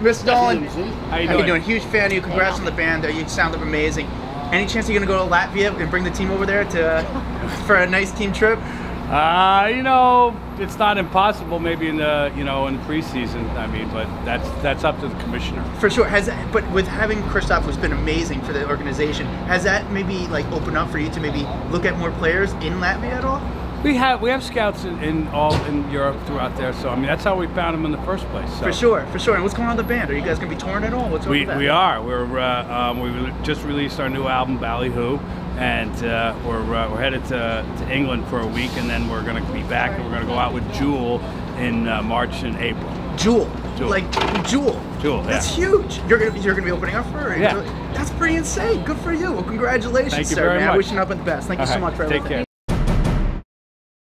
Mr. Dolan, How you how you doing? doing? Huge fan of you. Congrats on the band. You sound amazing. Any chance you're gonna go to Latvia and bring the team over there to for a nice team trip? Uh, you know, it's not impossible. Maybe in the you know in preseason. I mean, but that's that's up to the commissioner. For sure. Has but with having Kristaps, who's been amazing for the organization, has that maybe like opened up for you to maybe look at more players in Latvia at all? We have we have scouts in, in all in Europe throughout there. So I mean, that's how we found them in the first place. So. For sure, for sure. And what's going on with the band? Are you guys gonna be touring at all? What's We, we are. We're uh, um, we re- just released our new album Ballyhoo, and uh, we're uh, we're headed to, to England for a week, and then we're going to be back, and we're going to go out with Jewel in uh, March and April. Jewel. Jewel. Like Jewel. Jewel, That's huge. You're gonna you're gonna be opening up for her. Yeah. That's pretty insane. Good for you. Well, congratulations, Thank you sir. very man. I much. wish you nothing but the best. Thank you so right, much for take everything.